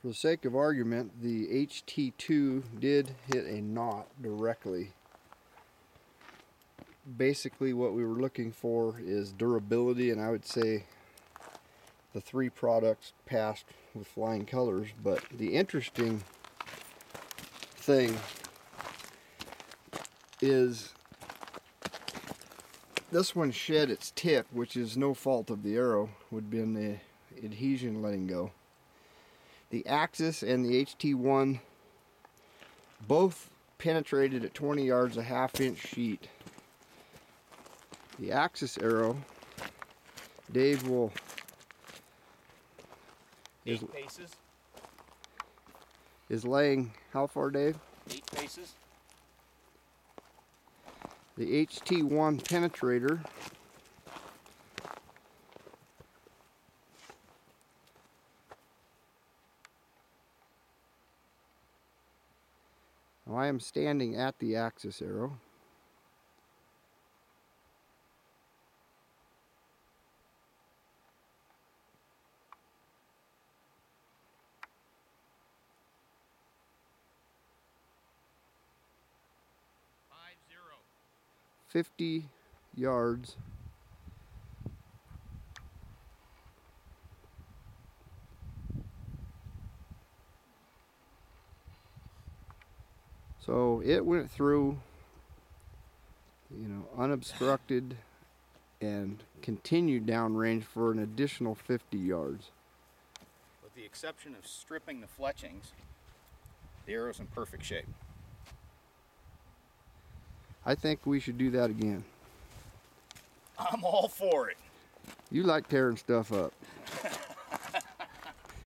For the sake of argument, the HT2 did hit a knot directly. Basically what we were looking for is durability and I would say the three products passed with flying colors, but the interesting thing is this one shed its tip, which is no fault of the arrow, would have been the adhesion letting go. The Axis and the HT1 both penetrated at 20 yards a half inch sheet. The Axis arrow, Dave will Eight paces. is laying how far Dave? Eight paces. The HT1 penetrator Now I am standing at the axis arrow. Five zero. 50 yards. So it went through, you know, unobstructed and continued downrange for an additional 50 yards. With the exception of stripping the fletchings, the arrow's in perfect shape. I think we should do that again. I'm all for it. You like tearing stuff up.